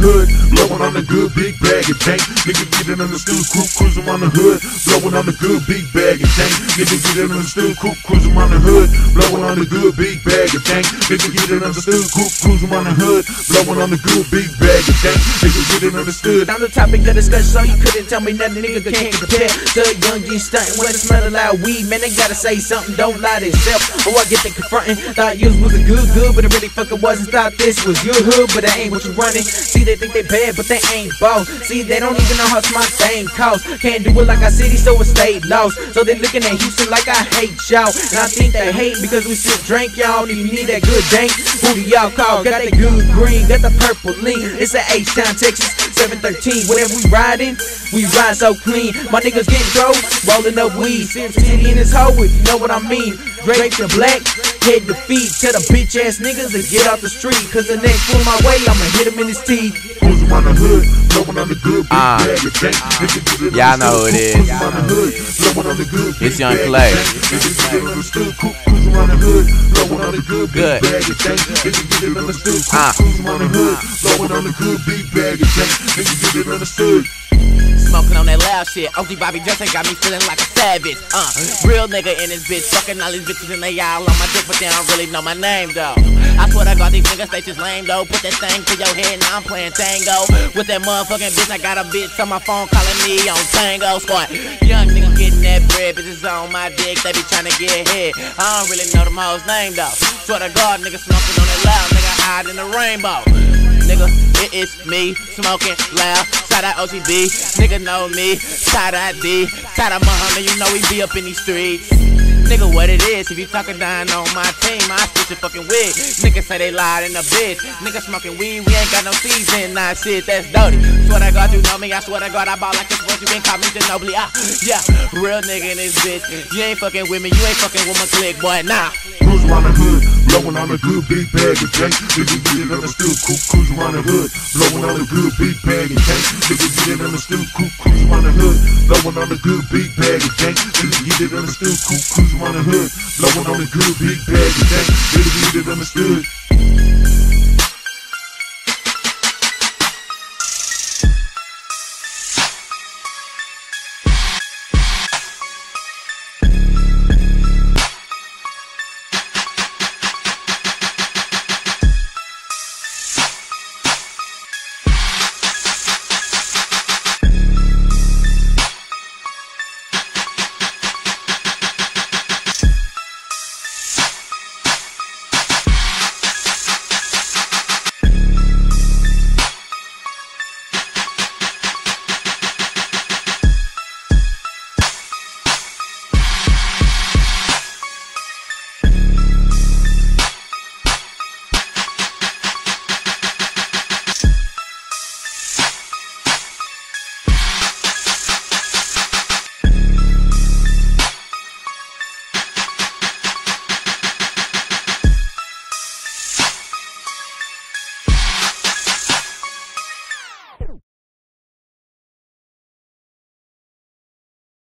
hood, blowing on the good big bag of tank. Nigga get it understood, crew cruising on the hood, blowing on the good big bag of tank. Nigga get it understood, crew cruising on the hood, blowing on the good big bag of tank. Nigga get it understood, crew cruising on the hood, blowing on the good big bag of tank. Nigga get it understood. On the topic of discussion, so you couldn't tell me nothing, nigga can't compare to young G stunting when it smell like weed. Man, they gotta say something, don't lie to themselves. Or oh, I get the confronting. Thought yours was a good, good, but it really fucking wasn't. Thought this was your hood, but it ain't what you See, they think they bad, but they ain't boss. See, they don't even know how much my thing cost. Can't do it like I city, so it stayed lost. So they looking at Houston like I hate y'all. And I think they hate because we still drink y'all. Don't need that good dank. Who do y'all call? Got that good green, got the purple lean. It's a H-Town, Texas, 713. Whatever we riding, we ride so clean. My niggas get drove, rolling up weed. City in this hoe, if you know what I mean. Draped in black, head to feet. Tell the bitch ass niggas to get off the street. Cause the next fool my way, I'ma hit him in his teeth. Cruising on the hood, blowing on the good Ah. bag of tank. Nigga get it Y'all know who it is. understood, is. cruising on the hood, blowing on the good It's Young bag of Clay. tank. Nigga get it understood, cru- cruising on the hood, blowing on the good big Good. bag of tank. Nigga get it understood, cru- Ah. cruising Smoking on that loud shit. OG Bobby Johnson got me feeling like a savage. Uh, real nigga in this bitch. Fucking all these bitches and they all on my dick, but they don't really know my name though. I swear to God, these niggas they just lame though. Put that thing to your head, now I'm playing tango. With that motherfucking bitch, I got a bitch on my phone calling me on tango squad. Young niggas getting that bread, bitches on my dick, they be trying to get hit. I don't really know them hoes' name though. Swear to God, niggas smoking on that loud, nigga hide in the rainbow. Nigga, it is me, smoking loud. Shout out OGB, nigga know me. Shout out D, shout out Muhammad, you know we be up in these streets. Nigga, what it is, if you talking down on my team, I switch a fucking wig. Niggas say they lied in the bitch. Nigga smoking weed, we ain't got no season. Nah, shit, that's dirty. Swear to God, you know me. I swear to God, I ball like this once you been call me Ginobili. Ah, yeah, real nigga in this bitch. You ain't fucking with me, you ain't fucking with my clique, boy. Nah. Around the hood, blowing on the good big bag of tank. Nigga get it understood, cru- cruise around the hood, blowing on the good big bag of tank. Nigga get it understood, cru- cruise around the hood, blowing on the good big bag of tank. Nigga get it understood, cru- cruise around the hood, blowing on the good big bag of tank. Nigga get it understood.